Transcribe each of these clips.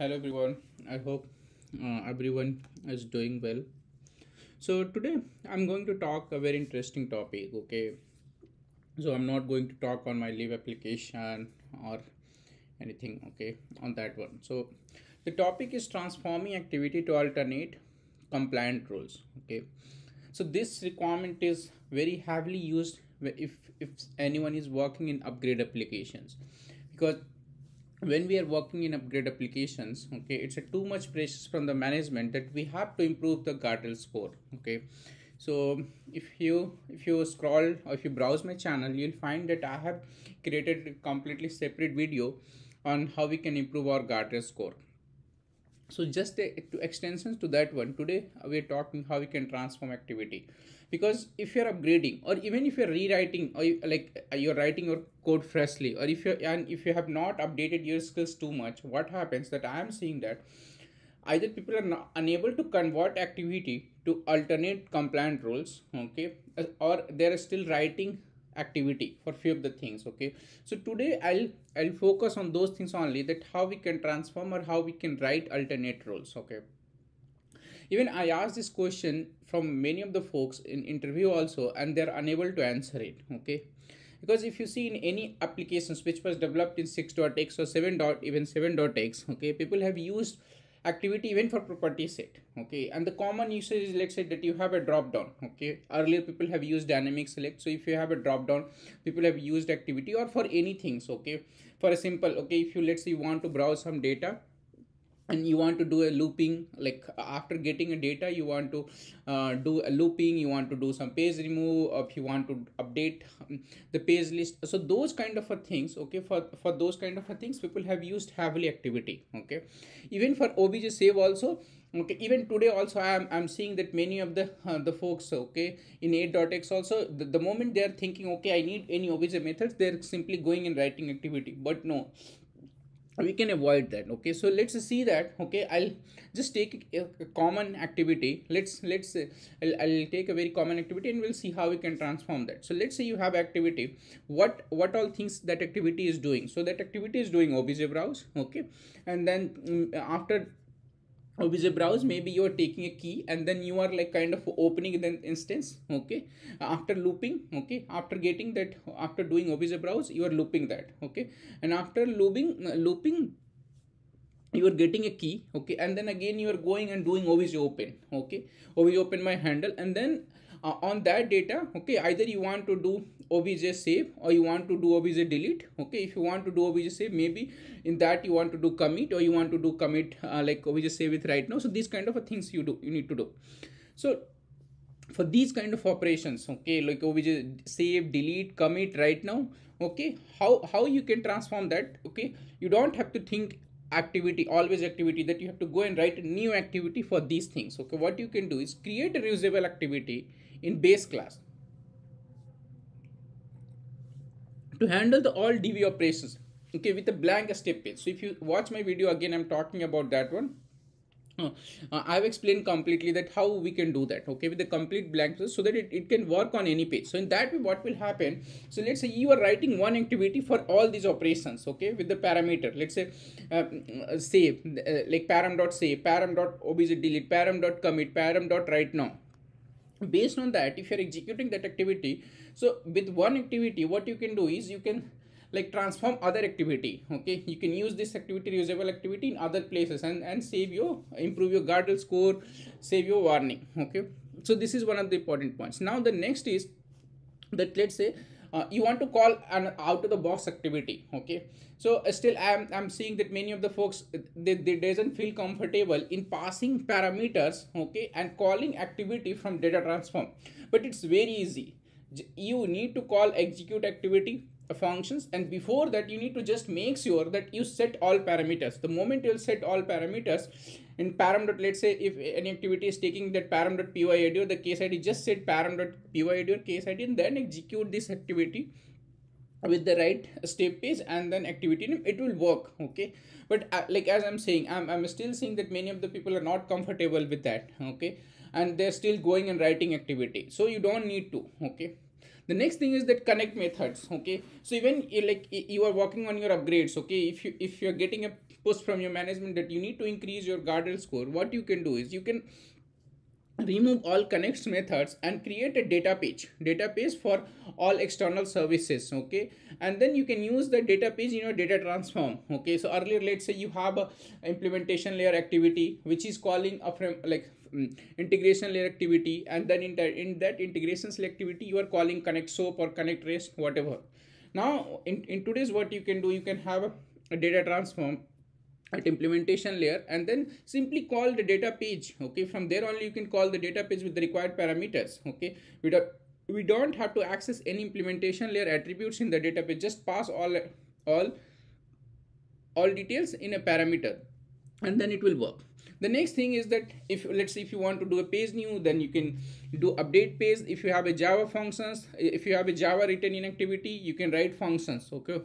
hello everyone. I hope uh, everyone is doing well. So today i'm going to talk a very interesting topic okay? So i'm not going to talk on my leave application or anything okay on that one. So the topic is transforming activity to alternate compliant rules okay? So this requirement is very heavily used if if anyone is working in upgrade applications because when we are working in upgrade applications okay it's a too much pressure from the management that we have to improve the guardrail score okay. So if you if you scroll or if you browse my channel you'll find that i have created a completely separate video on how we can improve our guardrail score. So just a, to extensions to that one today we're talking how we can transform activity because if you're upgrading or even if you're rewriting or you, like uh, you're writing your code freshly or if you and if you have not updated your skills too much what happens that i am seeing that either people are not unable to convert activity to alternate compliant rules okay uh, or they're still writing activity for few of the things okay. So today i'll i'll focus on those things only that how we can transform or how we can write alternate roles okay even i asked this question from many of the folks in interview also and they're unable to answer it okay? Because if you see in any applications which was developed in 6.x or 7. Dot, even 7.x okay people have used activity even for property set okay? And the common usage is let's say that you have a drop down okay? Earlier people have used dynamic select so if you have a drop down people have used activity or for anything okay? For a simple okay if you let's say you want to browse some data and you want to do a looping like after getting a data you want to uh, do a looping you want to do some page remove or if you want to update um, the page list. So those kind of things okay for for those kind of things people have used heavily activity okay. Even for obj save also okay even today also i'm, I'm seeing that many of the uh, the folks okay in 8.x also the, the moment they are thinking okay i need any obj methods they're simply going and writing activity. But no we can avoid that okay? So let's see that okay? I'll just take a, a common activity. Let's let's I'll, I'll take a very common activity and we'll see how we can transform that. So let's say you have activity. What what all things that activity is doing? So that activity is doing obj browse okay? And then um, after obj browse maybe you are taking a key and then you are like kind of opening the instance okay? After looping okay? After getting that after doing obj browse you are looping that okay? And after looping looping you are getting a key okay? And then again you are going and doing obj open okay? Obj open my handle and then uh, on that data okay either you want to do obj save or you want to do obj delete okay if you want to do obj save maybe in that you want to do commit or you want to do commit uh, like obj save with right now. So these kind of things you do you need to do. So for these kind of operations okay like obj save delete commit right now okay how how you can transform that okay? You don't have to think activity always activity that you have to go and write a new activity for these things. Okay what you can do is create a reusable activity in base class to handle the all db operations okay with a blank step page. So if you watch my video again i'm talking about that one uh, I've explained completely that how we can do that okay with the complete blank so that it, it can work on any page. So in that way what will happen so let's say you are writing one activity for all these operations okay with the parameter. Let's say um, uh, save uh, like param dot save param dot delete param dot commit param dot right now. Based on that if you're executing that activity so with one activity what you can do is you can like transform other activity okay? You can use this activity reusable activity in other places and and save your improve your guardrail score save your warning okay? So this is one of the important points. Now the next is that let's say uh, you want to call an out of the box activity okay? So uh, still i'm i'm seeing that many of the folks they, they doesn't feel comfortable in passing parameters okay and calling activity from data transform. But it's very easy. You need to call execute activity functions and before that you need to just make sure that you set all parameters. The moment you'll set all parameters in param dot let's say if any activity is taking that param dot pyID or the case id just set param dot pyID or case id and then execute this activity with the right step page and then activity name. It will work okay? But uh, like as i'm saying I'm, I'm still seeing that many of the people are not comfortable with that okay? And they're still going and writing activity. So you don't need to okay the next thing is that connect methods okay? So even eh, like eh, you are working on your upgrades okay? If you if you're getting a push from your management that you need to increase your guardrail score what you can do is you can remove all connects methods and create a data page. Data page for all external services okay? And then you can use the data page in your data transform okay? So earlier let's say you have a implementation layer activity which is calling a frame like um, integration layer activity and then in that in that integration selectivity you are calling connect soap or connect rest whatever. Now in, in today's what you can do you can have a, a data transform at implementation layer and then simply call the data page okay? From there only you can call the data page with the required parameters okay? We don't we don't have to access any implementation layer attributes in the data page just pass all all all details in a parameter and then it will work. The next thing is that if let's say if you want to do a page new then you can do update page. If you have a java functions if you have a java written in activity you can write functions okay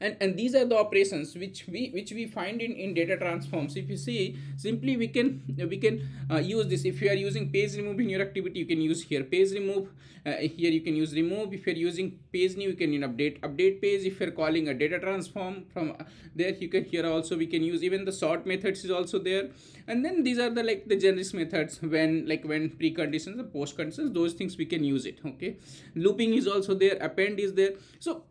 and and these are the operations which we which we find in in data transforms. If you see simply we can we can uh, use this. If you are using page remove in your activity you can use here page remove. Uh, here you can use remove. If you're using page new you can in update update page. If you're calling a data transform from uh, there you can here also we can use. Even the sort methods is also there. And then these are the like the generous methods. When like when preconditions and post conditions those things we can use it okay? Looping is also there. Append is there. So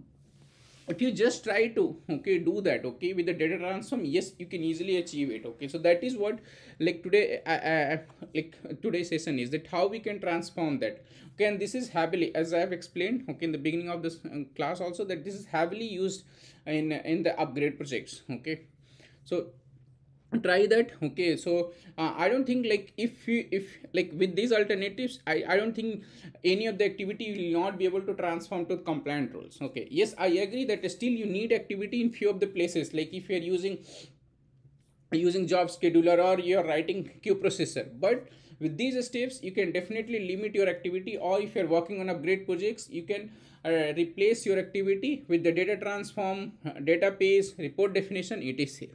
if you just try to okay do that okay with the data transform yes you can easily achieve it okay. So that is what like today uh, uh, like today's session is that how we can transform that. Okay and this is heavily as i have explained okay in the beginning of this uh, class also that this is heavily used in in the upgrade projects okay. So try that okay so uh, i don't think like if you if like with these alternatives i i don't think any of the activity will not be able to transform to compliant rules okay. Yes i agree that still you need activity in few of the places like if you're using using job scheduler or you're writing queue processor but with these steps you can definitely limit your activity or if you're working on upgrade projects you can uh, replace your activity with the data transform uh, database report definition etc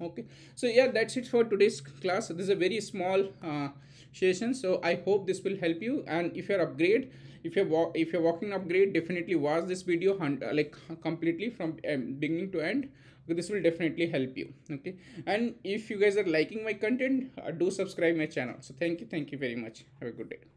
okay. So yeah that's it for today's class. This is a very small uh, session. So i hope this will help you. And if you're upgrade if you're if you're walking upgrade definitely watch this video uh, like completely from um, beginning to end. This will definitely help you. Okay. And if you guys are liking my content uh, do subscribe my channel. So thank you. Thank you very much. Have a good day